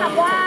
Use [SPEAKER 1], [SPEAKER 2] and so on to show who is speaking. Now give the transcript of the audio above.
[SPEAKER 1] Apa.